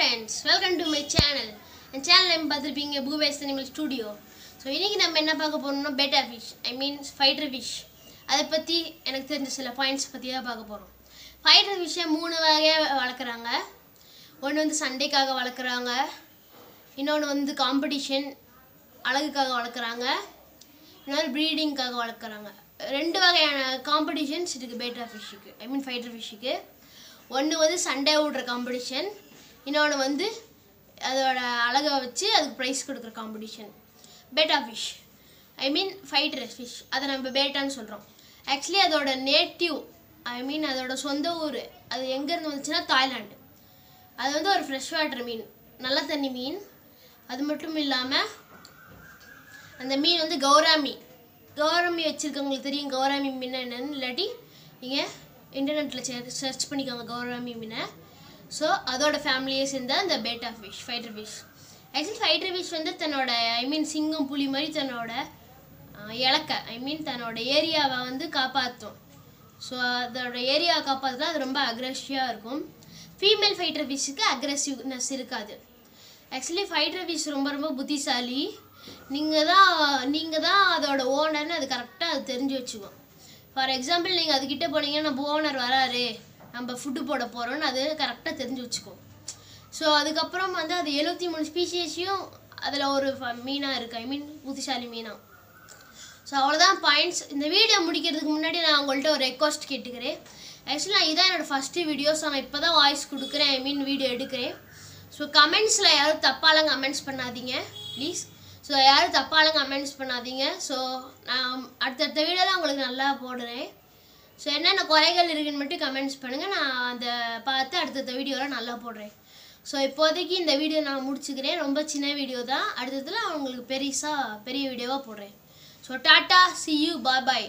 Friends welcome to my channel N channel name பார்த்துருப்பீங்க பூவேஸ் animal studio so இன்றைக்கி நம்ம என்ன பார்க்க போகிறோம்னா betta fish I mean fighter fish அதை பற்றி எனக்கு தெரிஞ்ச சில பாயிண்ட்ஸ் பற்றி தான் பார்க்க போகிறோம் ஃபைட்டர் ஃபிஷ்ஷை மூணு வகையாக வளர்க்குறாங்க. ஒன்று வந்து சண்டைக்காக வளர்க்குறாங்க. இன்னொன்று வந்து காம்படிஷன் அழகுக்காக வளர்க்குறாங்க. இன்னொரு ப்ரீடிங்க்காக வளர்க்குறாங்க. ரெண்டு வகையான காம்படிஷன்ஸ் இருக்குது பேட்டா ஃபிஷ்ஷுக்கு ஐ மீன் ஃபைட்டர் ஃபிஷ்ஷுக்கு ஒன்று வந்து சண்டே விடுற காம்படிஷன் இன்னொன்று வந்து அதோட அழகை வச்சு அதுக்கு ப்ரைஸ் கொடுக்குற competition betta fish I mean fighter fish அதை நம்ம பேட்டான்னு சொல்கிறோம் ஆக்சுவலி அதோட நேட்டிவ் ஐ மீன் அதோட சொந்த ஊர் அது எங்கேருந்து வந்துச்சுன்னா தாய்லாந்து. அது வந்து ஒரு ஃப்ரெஷ் வாட்டர் மீன். நல்ல தண்ணி மீன். அது மட்டும் இல்லாமல் அந்த மீன் வந்து கௌராமி. கௌராமி வச்சுருக்கவங்களுக்கு தெரியும் கௌராமி மீன் என்னன்னு. இல்லாட்டி நீங்கள் இன்டர்நெட்டில் சர்ச் பண்ணிக்கோங்க கௌராமி மீனை. ஸோ அதோட ஃபேமிலியை சேர்ந்த அந்த betta fish fighter fish actually fighter fish வந்து தன்னோட ஐ மீன் சிங்கம் புலி மாதிரி தன்னோட இலக்க ஐ மீன் தன்னோட ஏரியாவை வந்து காப்பாற்றும் ஸோ அதோட ஏரியாவை காப்பாற்றுல அது ரொம்ப அக்ரெசிவாக இருக்கும். ஃபீமேல் ஃபைட்டர் ஃபிஷ்ஷுக்கு அக்ரெசிவ்னஸ் இருக்காது. ஆக்சுவலி ஃபைட்டர் ஃபிஷ் ரொம்ப ரொம்ப புத்திசாலி. நீங்கள் தான் நீங்கள் தான் அதோட ஓனர்னு அது கரெக்டாக அது தெரிஞ்சு வச்சுக்கோம். ஃபார் எக்ஸாம்பிள் நீங்கள் அதுக்கிட்ட போனீங்கன்னா நம்ம ஓனர் வராரு. நம்ம ஃபுட்டு போட போகிறோன்னு அது கரெக்டாக தெரிஞ்சு வச்சுக்கும். ஸோ அதுக்கப்புறம் வந்து அது எழுபத்தி மூணு ஸ்பீஷியஸையும் அதில் ஒரு மீனாக இருக்குது ஐ மீன் புத்திசாலி மீனாக ஸோ அவ்வளோதான் பாயிண்ட்ஸ் இந்த வீடியோ முடிக்கிறதுக்கு முன்னாடி நான் உங்கள்கிட்ட ஒரு ரெக்வஸ்ட் கேட்டுக்கிறேன். ஆக்சுவலாக இதான் என்னோடய ஃபஸ்ட்டு வீடியோஸ் நான் இப்போ தான் வாய்ஸ் கொடுக்குறேன். ஐ மீன் வீடியோ எடுக்கிறேன். ஸோ கமெண்ட்ஸில் யாரும் தப்பாலாம் கமெண்ட்ஸ் பண்ணாதீங்க. ப்ளீஸ் ஸோ யாரும் தப்பாலாம் கமெண்ட்ஸ் பண்ணாதீங்க. ஸோ நான் அடுத்தடுத்த வீடியோலாம் உங்களுக்கு நல்லா போடுறேன். ஸோ என்னென்ன குறைகள் இருக்குன்னு மட்டும் கமெண்ட்ஸ் பண்ணுங்கள் நான் அந்த பார்த்து அடுத்தடுத்த வீடியோவில் நல்லா போடுறேன். ஸோ இப்போதைக்கு இந்த வீடியோ நான் முடிச்சுக்கிறேன். ரொம்ப சின்ன வீடியோ தான். அடுத்ததில் உங்களுக்கு பெருசாக பெரிய வீடியோவாக போடுறேன். So tata see you bye bye